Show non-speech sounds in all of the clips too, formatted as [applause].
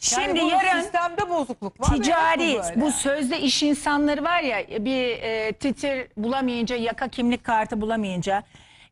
Şimdi bu yarın sistemde bozukluk var. ticari böyle. bu sözde iş insanları var ya bir e, titir bulamayınca yaka kimlik kartı bulamayınca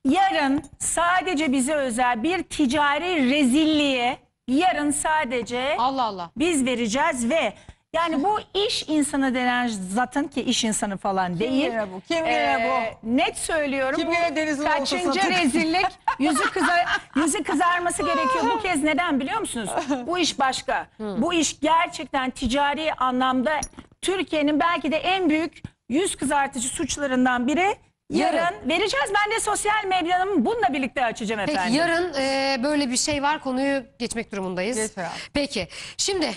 yarın sadece bize özel bir ticari rezilliğe yarın sadece Allah Allah. biz vereceğiz ve yani bu iş insanı denen zatın ki iş insanı falan değil. yine bu? Kim yine bu? Net söylüyorum. Kim bu yine denizin kaçıncı rezillik? [laughs] Yüzü kızar, yüzü kızarması gerekiyor. Bu kez neden biliyor musunuz? Bu iş başka. Bu iş gerçekten ticari anlamda Türkiye'nin belki de en büyük yüz kızartıcı suçlarından biri. Yarın, Yarın. vereceğiz. Ben de sosyal medyanın bununla birlikte açacağım Peki efendim. yarın e, böyle bir şey var konuyu geçmek durumundayız. Geç. Peki şimdi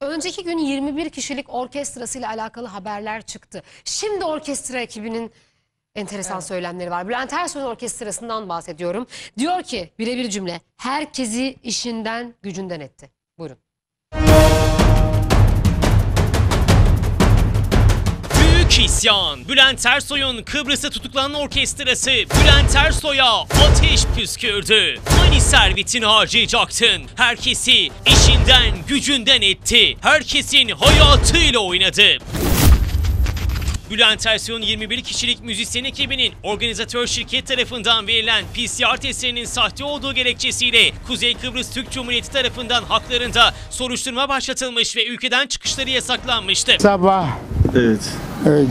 önceki gün 21 kişilik orkestrasıyla alakalı haberler çıktı. Şimdi orkestra ekibinin enteresan söylemleri var. Bülent Ersoy'un orkestrasından bahsediyorum. Diyor ki birebir cümle herkesi işinden gücünden etti. Buyurun. İsyan. Bülent Ersoy'un Kıbrıs'ta tutuklanan orkestrası Bülent Ersoy'a ateş püskürdü. Hani servetini harcayacaktın? Herkesi işinden gücünden etti. Herkesin hayatıyla oynadı. Bülent Ersoy'un 21 kişilik müzisyen ekibinin organizatör şirket tarafından verilen PCR testlerinin sahte olduğu gerekçesiyle Kuzey Kıbrıs Türk Cumhuriyeti tarafından haklarında soruşturma başlatılmış ve ülkeden çıkışları yasaklanmıştı. Sabah Evet.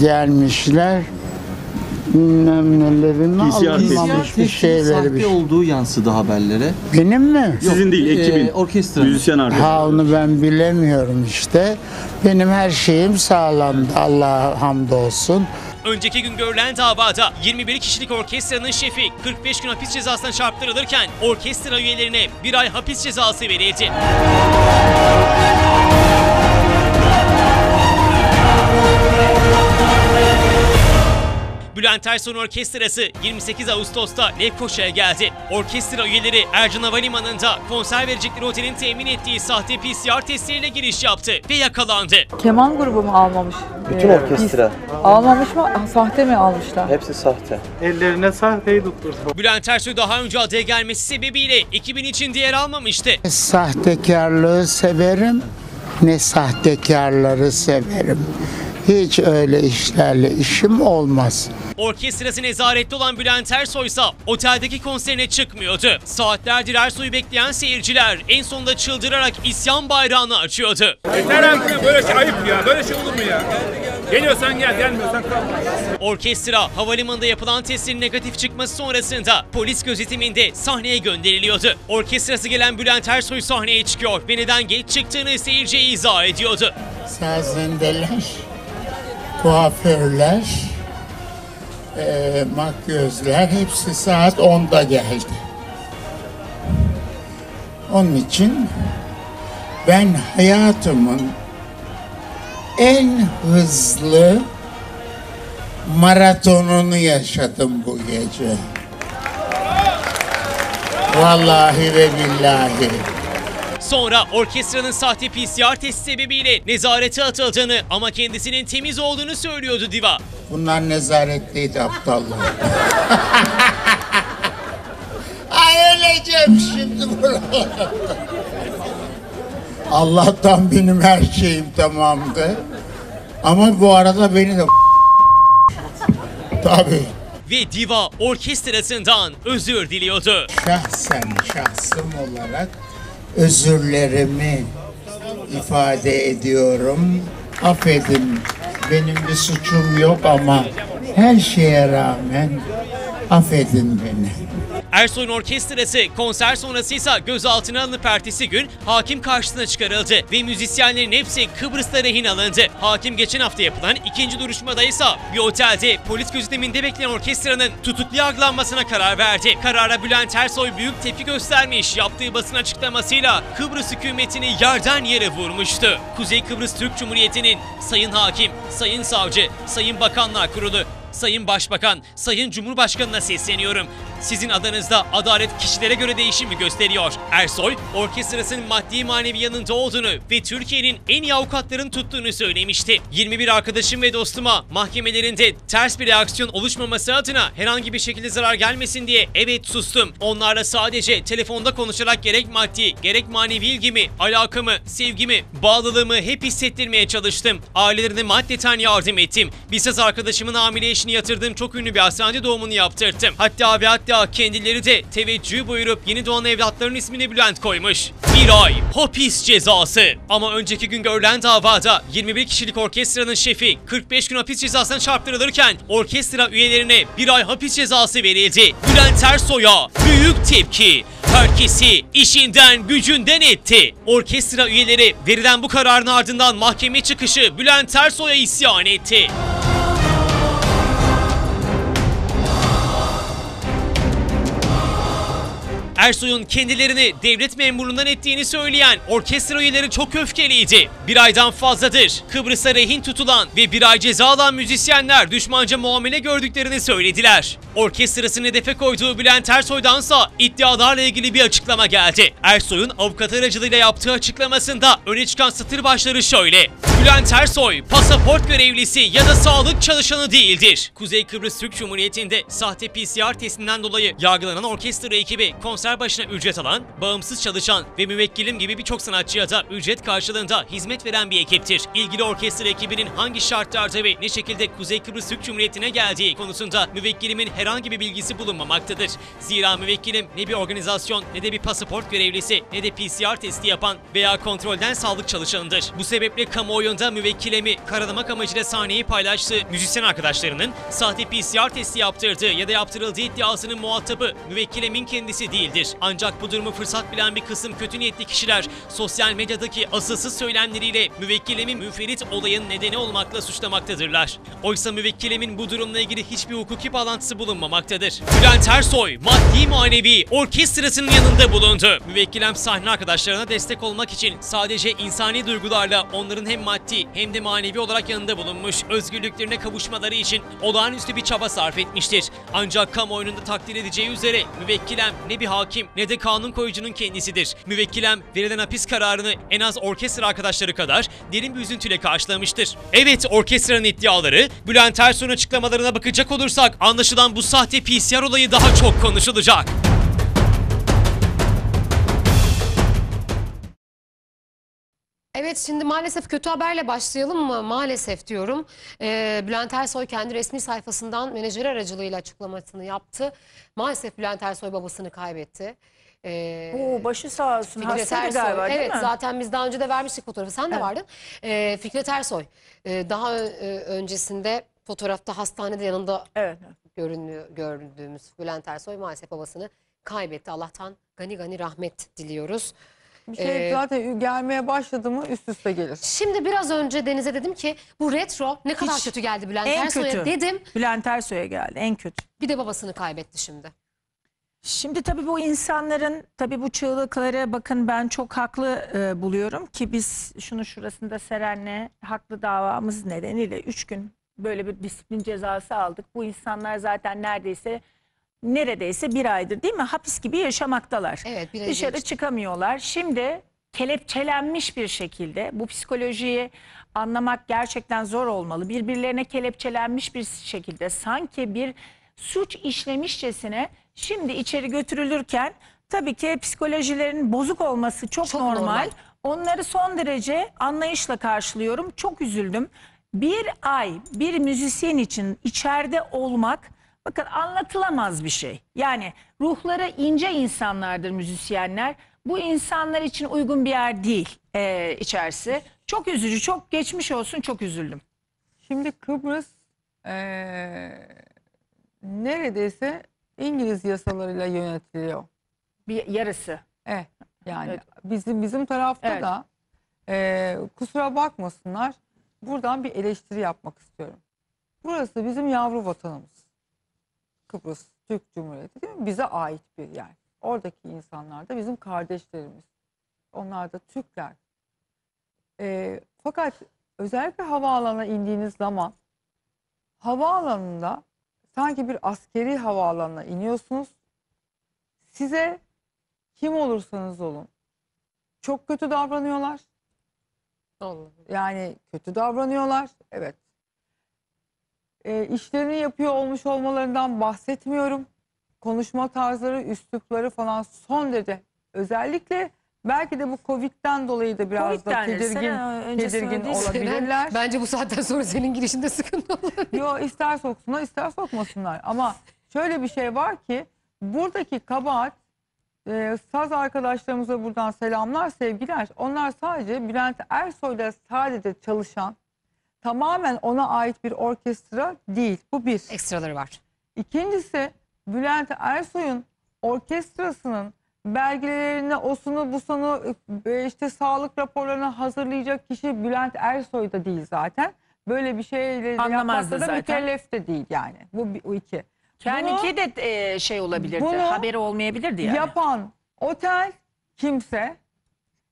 gelmişler. Bilmem nelerini PCR alınmamış bir şeyleri. sahte Bir. olduğu yansıdı haberlere. Benim mi? Sizin değil, ekibin. e, orkestra. Müzisyen arkadaş. Ha onu ben bilemiyorum işte. Benim her şeyim sağlamdı. Allah'a hamdolsun. Önceki gün görülen davada 21 kişilik orkestranın şefi 45 gün hapis cezasına çarptırılırken orkestra üyelerine bir ay hapis cezası verildi. Bülent Ersoy'un orkestrası 28 Ağustos'ta Lefkoşa'ya geldi. Orkestra üyeleri Ercan Havalimanı'nda konser verecekleri otelin temin ettiği sahte PCR testleriyle giriş yaptı ve yakalandı. Keman grubu mu almamış? Bütün Ee, orkestra. biz- Almamış mı? Ah, Sahte mi almışlar? Hepsi sahte. Ellerine sahteyi tutturdu. Bülent Ersoy daha önce adaya gelmesi sebebiyle ekibin içinde yer almamıştı. Ne sahtekarlığı severim ne sahtekarları severim. Hiç öyle işlerle işim olmaz. Orkestrası nezarette olan Bülent Ersoy ise oteldeki konserine çıkmıyordu. Saatlerdir Ersoy'u bekleyen seyirciler en sonunda çıldırarak isyan bayrağını açıyordu. Yeter artık böyle şey ayıp ya. Böyle şey olur mu ya? Geliyorsan gel, gelmiyorsan kal. Orkestra havalimanında yapılan testin negatif çıkması sonrasında polis gözetiminde sahneye gönderiliyordu. Orkestrası gelen Bülent Ersoy sahneye çıkıyor ve neden geç çıktığını seyirciye izah ediyordu. Sazendeler, kuaförler, eee makyözler hepsi saat 10'da geldi. Onun için ben hayatımın en hızlı maratonunu yaşadım bu gece. Vallahi ve billahi. Sonra orkestranın sahte PCR testi sebebiyle nezarete atıldığını ama kendisinin temiz olduğunu söylüyordu Diva. Bunlar nezaretteydi aptallar. [laughs] Ay öleceğim şimdi buralarda. Allah'tan benim her şeyim tamamdı. Ama bu arada beni de [laughs] Tabii. Ve Diva orkestrasından özür diliyordu. Şahsen şahsım olarak özürlerimi ifade ediyorum. Affedin benim bir suçum yok ama her şeye rağmen affedin beni. Ersoy'un orkestrası konser sonrası ise gözaltına alınıp ertesi gün hakim karşısına çıkarıldı ve müzisyenlerin hepsi Kıbrıs'ta rehin alındı. Hakim geçen hafta yapılan ikinci duruşmada ise bir otelde polis gözetiminde bekleyen orkestranın tutuklu yargılanmasına karar verdi. Karara Bülent Ersoy büyük tepki göstermiş. Yaptığı basın açıklamasıyla Kıbrıs hükümetini yerden yere vurmuştu. Kuzey Kıbrıs Türk Cumhuriyeti'nin Sayın Hakim, Sayın Savcı, Sayın Bakanlar Kurulu, Sayın Başbakan, Sayın Cumhurbaşkanı'na sesleniyorum. Sizin adanızda adalet kişilere göre değişim mi gösteriyor? Ersoy, orkestrasının maddi manevi yanında olduğunu ve Türkiye'nin en iyi avukatların tuttuğunu söylemişti. 21 arkadaşım ve dostuma mahkemelerinde ters bir reaksiyon oluşmaması adına herhangi bir şekilde zarar gelmesin diye evet sustum. Onlarla sadece telefonda konuşarak gerek maddi gerek manevi ilgimi, alakamı, sevgimi, bağlılığımı hep hissettirmeye çalıştım. Ailelerine maddeten yardım ettim. Bizzat arkadaşımın hamile eşini yatırdığım çok ünlü bir hastanede doğumunu yaptırdım. Hatta ve hatta kendileri de teveccüh buyurup yeni doğan evlatların ismini Bülent koymuş. Bir ay hapis cezası. Ama önceki gün görülen davada 21 kişilik orkestranın şefi 45 gün hapis cezasına çarptırılırken orkestra üyelerine bir ay hapis cezası verildi. Bülent Ersoy'a büyük tepki. Herkesi işinden gücünden etti. Orkestra üyeleri verilen bu kararın ardından mahkeme çıkışı Bülent Ersoy'a isyan etti. Ersoy'un kendilerini devlet memurluğundan ettiğini söyleyen orkestra üyeleri çok öfkeliydi. Bir aydan fazladır Kıbrıs'a rehin tutulan ve bir ay ceza alan müzisyenler düşmanca muamele gördüklerini söylediler. Orkestrasını hedefe koyduğu Bülent Ersoy'dansa iddialarla ilgili bir açıklama geldi. Ersoy'un avukat aracılığıyla yaptığı açıklamasında öne çıkan satır başları şöyle. Bülent Ersoy pasaport görevlisi ya da sağlık çalışanı değildir. Kuzey Kıbrıs Türk Cumhuriyeti'nde sahte PCR testinden dolayı yargılanan orkestra ekibi konser başına ücret alan, bağımsız çalışan ve müvekkilim gibi birçok sanatçıya da ücret karşılığında hizmet veren bir ekiptir. İlgili orkestra ekibinin hangi şartlarda ve ne şekilde Kuzey Kıbrıs Türk Cumhuriyeti'ne geldiği konusunda müvekkilimin herhangi bir bilgisi bulunmamaktadır. Zira müvekkilim ne bir organizasyon ne de bir pasaport görevlisi ne de PCR testi yapan veya kontrolden sağlık çalışanıdır. Bu sebeple kamuoyunda müvekkilemi karalamak amacıyla sahneyi paylaştığı müzisyen arkadaşlarının sahte PCR testi yaptırdığı ya da yaptırıldığı iddiasının muhatabı müvekkilemin kendisi değildir. Ancak bu durumu fırsat bilen bir kısım kötü niyetli kişiler sosyal medyadaki asılsız söylemleriyle müvekkilemi müferit olayın nedeni olmakla suçlamaktadırlar. Oysa müvekkilimin bu durumla ilgili hiçbir hukuki bağlantısı bulunmamaktadır. Bülent Ersoy maddi manevi orkestrasının yanında bulundu. Müvekkilem sahne arkadaşlarına destek olmak için sadece insani duygularla onların hem maddi hem de manevi olarak yanında bulunmuş, özgürlüklerine kavuşmaları için olağanüstü bir çaba sarf etmiştir. Ancak kamuoyunun da takdir edeceği üzere müvekkilem ne bir hakim ne de kanun koyucunun kendisidir. Müvekkilem verilen hapis kararını en az orkestra arkadaşları kadar derin bir üzüntüyle karşılamıştır. Evet orkestranın iddiaları, Bülent Ersoy'un açıklamalarına bakacak olursak anlaşılan bu sahte PCR olayı daha çok konuşulacak. Evet şimdi maalesef kötü haberle başlayalım mı? Maalesef diyorum. Ee, Bülent Ersoy kendi resmi sayfasından menajer aracılığıyla açıklamasını yaptı. Maalesef Bülent Ersoy babasını kaybetti. Ee, Oo, başı sağ olsun. Fikret Hastaydı Ersoy. galiba değil evet mi? zaten biz daha önce de vermiştik fotoğrafı. Sen de Evet. vardın. Ee, Fikret Ersoy e, daha e, öncesinde fotoğrafta hastanede yanında Evet. görünüyor, gördüğümüz Bülent Ersoy maalesef babasını kaybetti. Allah'tan gani gani rahmet diliyoruz. Bir şey Ee, zaten gelmeye başladı mı üst üste gelir. Şimdi biraz önce Deniz'e dedim ki bu retro ne kadar Hiç- kötü geldi Bülent En Ersoy'a dedim. Bülent Ersoy'a geldi en kötü. Bir de babasını kaybetti şimdi. Şimdi tabii bu insanların tabii bu çığlıkları bakın ben çok haklı e, buluyorum ki biz şunu şurasında Seren'le haklı davamız nedeniyle 3 gün böyle bir disiplin cezası aldık. Bu insanlar zaten neredeyse neredeyse bir aydır değil mi hapis gibi yaşamaktalar. Evet, bir ay Dışarı geçti. çıkamıyorlar. Şimdi kelepçelenmiş bir şekilde bu psikolojiyi anlamak gerçekten zor olmalı. Birbirlerine kelepçelenmiş bir şekilde sanki bir suç işlemişçesine şimdi içeri götürülürken tabii ki psikolojilerin bozuk olması çok, Çok normal. normal. Onları son derece anlayışla karşılıyorum. Çok üzüldüm. Bir ay bir müzisyen için içeride olmak bakın anlatılamaz bir şey. Yani ruhları ince insanlardır müzisyenler. Bu insanlar için uygun bir yer değil eee, içerisi. Çok üzücü, çok geçmiş olsun, çok üzüldüm. Şimdi Kıbrıs eee, neredeyse İngiliz yasalarıyla yönetiliyor. Bir yarısı. Eh, yani Evet. bizim bizim tarafta Evet. da eee, kusura bakmasınlar. Buradan bir eleştiri yapmak istiyorum. Burası bizim yavru vatanımız. Kıbrıs Türk Cumhuriyeti değil mi? Bize ait bir yer. Oradaki insanlar da bizim kardeşlerimiz. Onlar da Türkler. Eee, fakat özellikle havaalanına indiğiniz zaman havaalanında sanki bir askeri havaalanına iniyorsunuz size kim olursanız olun çok kötü davranıyorlar. Allah. Yani kötü davranıyorlar. Evet. E, işlerini yapıyor olmuş olmalarından bahsetmiyorum. Konuşma tarzları, üslupları falan son derece. Özellikle belki de bu Covid'den dolayı da biraz da Covid'den de, tedirgin, öncesinde tedirgin değil. olabilirler. [laughs] Bence bu saatten sonra senin girişinde sıkıntı olur. Yo ister soksunlar ister sokmasınlar. Ama şöyle bir şey var ki buradaki kabahat e, saz arkadaşlarımıza buradan selamlar sevgiler. Onlar sadece Bülent Ersoy'la sadece çalışan tamamen ona ait bir orkestra değil. Bu bir. Ekstraları var. İkincisi Bülent Ersoy'un orkestrasının belgelerini, osunu, busunu, e, işte sağlık raporlarını hazırlayacak kişi Bülent Ersoy da değil zaten. Böyle bir şeyle yapmakta da mükellef de değil yani. Bu, bir- bu iki. Kendinki de e, şey olabilirdi. bunu haberi olmayabilirdi yani. Yapan otel kimse.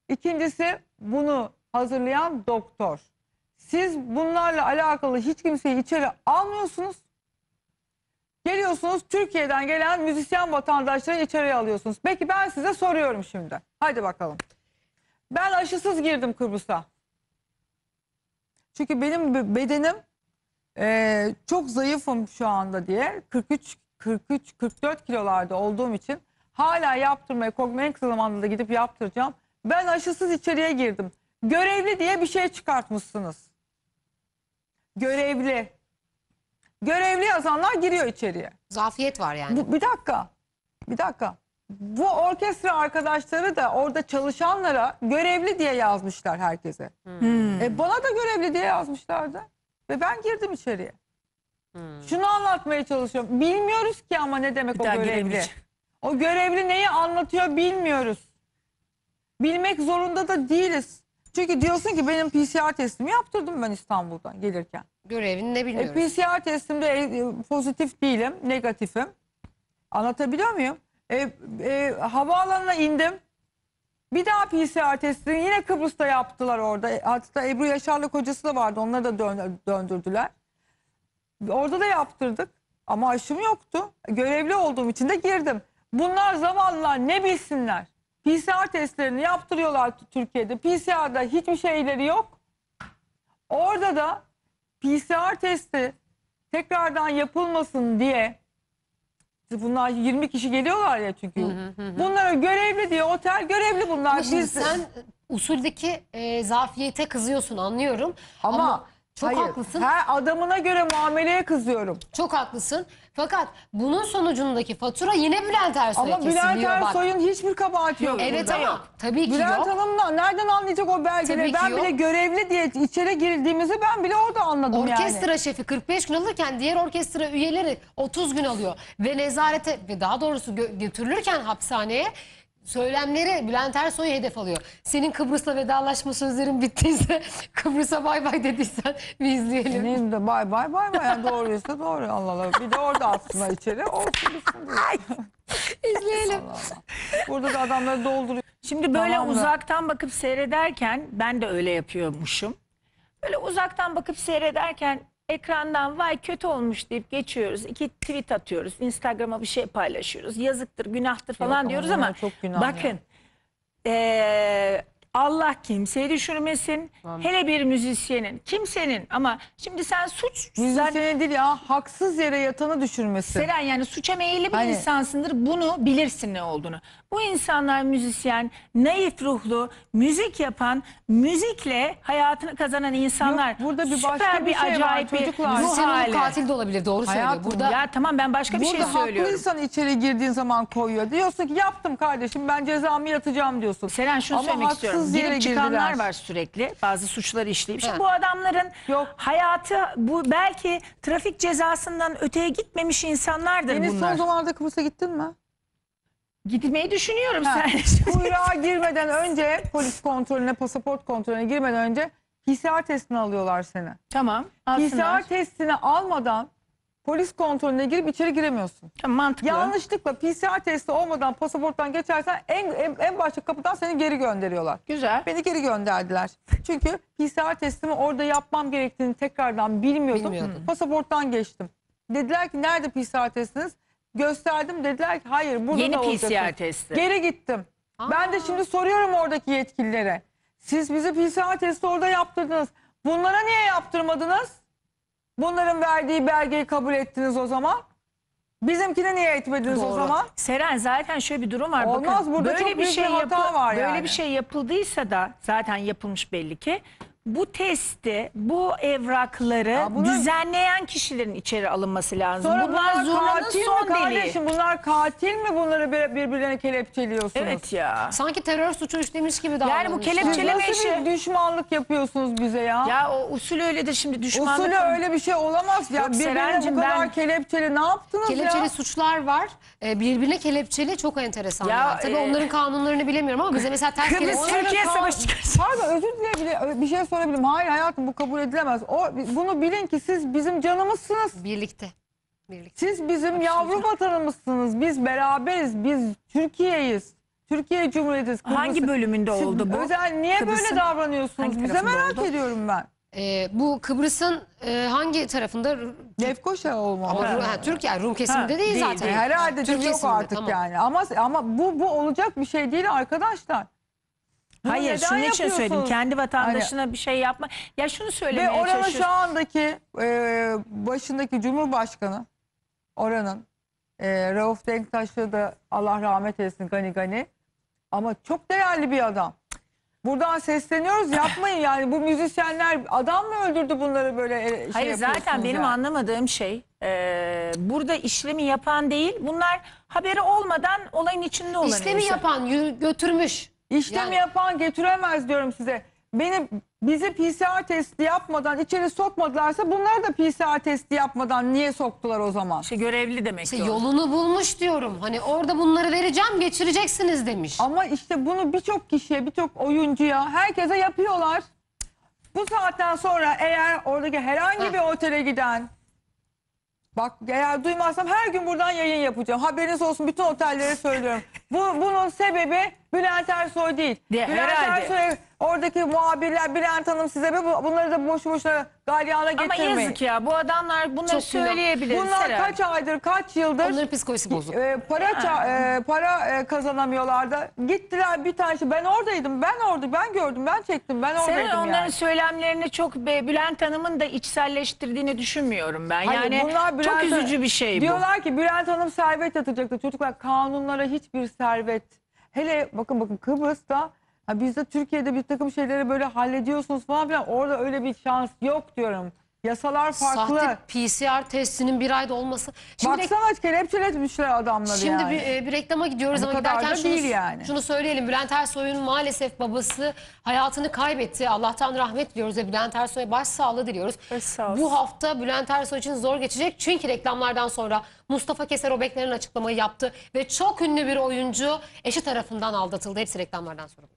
İkincisi bunu hazırlayan doktor. Siz bunlarla alakalı hiç kimseyi içeri almıyorsunuz. Geliyorsunuz Türkiye'den gelen müzisyen vatandaşları içeriye alıyorsunuz. Peki ben size soruyorum şimdi. Hadi bakalım. Ben aşısız girdim Kıbrıs'a. Çünkü benim be- bedenim eee, çok zayıfım şu anda diye 43 43 44 kilolarda olduğum için hala yaptırmaya en kısa zamanda da gidip yaptıracağım. Ben aşısız içeriye girdim. Görevli diye bir şey çıkartmışsınız. Görevli. Görevli yazanlar giriyor içeriye. Zafiyet var yani. Bu, bir dakika. Bir dakika. Bu orkestra arkadaşları da orada çalışanlara görevli diye yazmışlar herkese. Hmm. E bana da görevli diye yazmışlardı. Ve ben girdim içeriye. Şunu anlatmaya çalışıyorum. Bilmiyoruz ki ama ne demek Bir o daha görevli. giremeyeceğim. O görevli neyi anlatıyor bilmiyoruz. Bilmek zorunda da değiliz. Çünkü diyorsun ki benim PCR testimi yaptırdım ben İstanbul'dan gelirken. Görevini ne E. PCR testimde e, pozitif değilim, negatifim. Anlatabiliyor muyum? E, e, havaalanına indim. Bir daha PCR testini yine Kıbrıs'ta yaptılar orada. E, Hatta Ebru Yaşar'la kocası da vardı. Onları da dön- döndürdüler. Orada da yaptırdık. Ama aşım yoktu. Görevli olduğum için de girdim. Bunlar zamanla ne bilsinler. PCR testlerini yaptırıyorlar Türkiye'de. PCR'da hiçbir şeyleri yok. Orada da PCR testi tekrardan yapılmasın diye bunlar 20 kişi geliyorlar ya çünkü. Bunlara görevli diye otel görevli bunlar. Ama şimdi Biz sen usuldeki e, zafiyete kızıyorsun anlıyorum. ama, Ama, çok hayır, haklısın. Her adamına göre muameleye kızıyorum. Çok haklısın. Fakat bunun sonucundaki fatura yine Bülent Ersoy'a Ama Bülent bak. Ersoy'un hiçbir kabahati yok. Evet burada. ama tabii ki Bülent yok. Hanım'la nereden anlayacak o belgeleri? Tabii ki Ben yok. bile görevli diye içeri girdiğimizi ben bile orada anladım yani. Orkestra şefi 45 gün alırken diğer orkestra üyeleri 30 gün alıyor. Ve nezarete ve daha doğrusu gö- götürülürken hapishaneye söylemleri Bülent Ersoy'u hedef alıyor. Senin Kıbrıs'la vedalaşma sözlerin bittiyse [laughs] Kıbrıs'a bay bay dediysen bir izleyelim. Benim de bay bay bay bay yani doğruysa doğru Allah Allah. Bir de orada atsınlar içeri olsun bitsin diye. İzleyelim. Allah Allah. Burada da adamları dolduruyor. Şimdi böyle Tamam uzaktan bakıp seyrederken ben de öyle yapıyormuşum. Böyle uzaktan bakıp seyrederken ekrandan vay kötü olmuş deyip geçiyoruz. İki tweet atıyoruz. Instagram'a bir şey paylaşıyoruz. Yazıktır, günahtır falan ama diyoruz ama çok günah bakın ya. eee, Allah kimseyi düşürmesin. Hele bir müzisyenin, kimsenin ama şimdi sen suç sen Müzisyene değil ya haksız yere yatanı düşürmesi. Seren yani suça meyilli bir Hani- insansındır. Bunu bilirsin ne olduğunu. Bu insanlar müzisyen, naif ruhlu, müzik yapan, müzikle hayatını kazanan insanlar. Yok, burada bir süper başka bir şey var acayip bir çocuklar. ruh Müzisyen olup hali. katil de olabilir doğru Hayatım, söylüyor. Burada Ya tamam ben başka bir Burada şey söylüyorum. haklıysan içeri girdiğin zaman koyuyor. Diyorsun ki yaptım kardeşim ben cezamı yatacağım diyorsun. Seren şunu Ama söylemek haksız yere Girip çıkanlar girdiler. var sürekli. Bazı suçları işleyip. Şimdi bu adamların Yok. hayatı bu belki trafik cezasından öteye gitmemiş insanlardır Deniz bunlar. son zamanlarda Kıbrıs'a gittin mi? Gitmeyi düşünüyorum Ha. sen. [laughs] Kuyruğa girmeden önce polis kontrolüne, pasaport kontrolüne girmeden önce PCR testini alıyorlar seni. tamam. alsınlar. PCR testini almadan polis kontrolüne girip içeri giremiyorsun. Mantıklı. Yanlışlıkla PCR testi olmadan pasaporttan geçersen en, en, en başta kapıdan seni geri gönderiyorlar. Güzel. Beni geri gönderdiler. Çünkü PCR testimi orada yapmam gerektiğini tekrardan bilmiyordum. Bilmiyordun. Pasaporttan geçtim. Dediler ki nerede PCR testiniz? gösterdim dediler ki hayır burada Yeni da. PCR testi. Geri gittim. Ben de şimdi soruyorum oradaki yetkililere. Siz bizi PCR testi orada yaptırdınız. Bunlara niye yaptırmadınız? Bunların verdiği belgeyi kabul ettiniz o zaman. Bizimkini niye etmediniz o Doğru. zaman? Seren zaten şöyle bir durum var. Olmaz, Bakın, burada böyle çok bir büyük şey bir hata yapı- var Böyle yani. bir şey yapıldıysa da zaten yapılmış belli ki. Bu testi, bu evrakları Ya bunu- düzenleyen kişilerin içeri alınması lazım. Sonra bunlar, bunlar zurnanın katil son mi deliği. kardeşim? Bunlar katil mi bunları bir- birbirlerine kelepçeliyorsunuz? Evet ya. Sanki terör suçu işlemiş gibi davranmışlar. Yani bu Siz kelepçeleme nasıl işi. bir düşmanlık yapıyorsunuz bize ya? Ya o usul öyledir şimdi düşmanlık. Usulü öyle bir şey olamaz ya. Yok Birbirine Serencim, bu kadar ben- kelepçeli ne yaptınız Kelepçeli ya? suçlar var. Ee, birbirine kelepçeli çok enteresan. Ya, Ya, Tabii e, onların kanunlarını bilemiyorum ama bize mesela ters Kıbrıs kelepçe... Türkiye savaşı çıkarsın. Pardon özür dilerim bir şey sorabilirim. Hayır hayatım bu kabul edilemez. O bunu bilin ki siz bizim canımızsınız. Birlikte. Birlikte. Siz bizim yavru vatanımızsınız. Biz beraberiz. Biz Türkiye'yiz. Türkiye Cumhuriyeti'yiz. Hangi bölümünde Siz oldu bu? Özel niye Kıbrıs'ın böyle davranıyorsunuz? Bize merak oldu? ediyorum ben. Ee, bu Kıbrıs'ın e, hangi tarafında? Lefkoşa olmalı. Ama Ru- ha, Türkiye, Rum kesiminde Ha, değil, değil, zaten. değil. Herhalde Türk yok artık tamam. yani. Ama ama bu bu olacak bir şey değil arkadaşlar. Bunu Hayır neden şunun için söyledim. Kendi vatandaşına bir şey yapma. Ya şunu Ve söylemeye oranın şu çalışıyorum. andaki e, başındaki Cumhurbaşkanı oranın e, Rauf Denktaş'ı da Allah rahmet eylesin gani gani. Ama çok değerli bir adam. Buradan sesleniyoruz yapmayın [laughs] yani bu müzisyenler adam mı öldürdü bunları böyle e, şey Hayır zaten yapıyorsunuz benim yani? anlamadığım şey e, burada işlemi yapan değil. Bunlar haberi olmadan olayın içinde olan İşlemi insan. yapan yürü- götürmüş. İşlem Yani- yapan getiremez diyorum size. Beni bizi PCR testi yapmadan içeri sokmadılarsa bunlar da PCR testi yapmadan niye soktular o zaman? İşte görevli demek İşte ki o. yolunu bulmuş diyorum. Hani orada bunları vereceğim geçireceksiniz demiş. Ama işte bunu birçok kişiye, birçok oyuncuya, herkese yapıyorlar. Bu saatten sonra eğer oradaki herhangi bir otele giden Bak eğer duymazsam her gün buradan yayın yapacağım. Haberiniz olsun bütün otellere söylüyorum. Bu bunun sebebi Bülent Ersoy değil. De- Bülent herhalde. Ersoy oradaki muhabirler Bülent Hanım size bu- bunları da boşu boşuna galyana Ama getirmeyin. yazık ya bu adamlar bunları Çok söyleyebilir. Bunlar Seren. kaç aydır, kaç yıldır Onların psikolojisi bozuk. e, para ça- e, para e, kazanamıyorlardı. Gittiler bir tanesi. Ben oradaydım. Ben orada. Ben gördüm. Ben çektim. Ben oradaydım Senin onların yani. söylemlerini çok be- Bülent Hanım'ın da içselleştirdiğini düşünmüyorum ben. Hayır, yani bunlar çok Bülent- üzücü bir şey bu. Diyorlar ki Bülent Hanım servet yatacaktı. Çocuklar kanunlara hiçbir servet. Hele bakın bakın Kıbrıs'ta ha bizde Türkiye'de bir takım şeyleri böyle hallediyorsunuz falan filan. Orada öyle bir şans yok diyorum. Yasalar farklı. Sahte PCR testinin bir ayda olması. Şimdi Baksana kelepçeletmişler adamları Şimdi yani. bir, e, bir reklama gidiyoruz Bu ama kadar giderken da şunu, değil yani. şunu söyleyelim. Bülent Ersoy'un maalesef babası hayatını kaybetti. Allah'tan rahmet diliyoruz ve Bülent Ersoy'a başsağlığı diliyoruz. Başsağlığı. Bu hafta Bülent Ersoy için zor geçecek. Çünkü reklamlardan sonra Mustafa Keser Obekler'in açıklamayı yaptı ve çok ünlü bir oyuncu eşi tarafından aldatıldı. Hepsi reklamlardan sonra.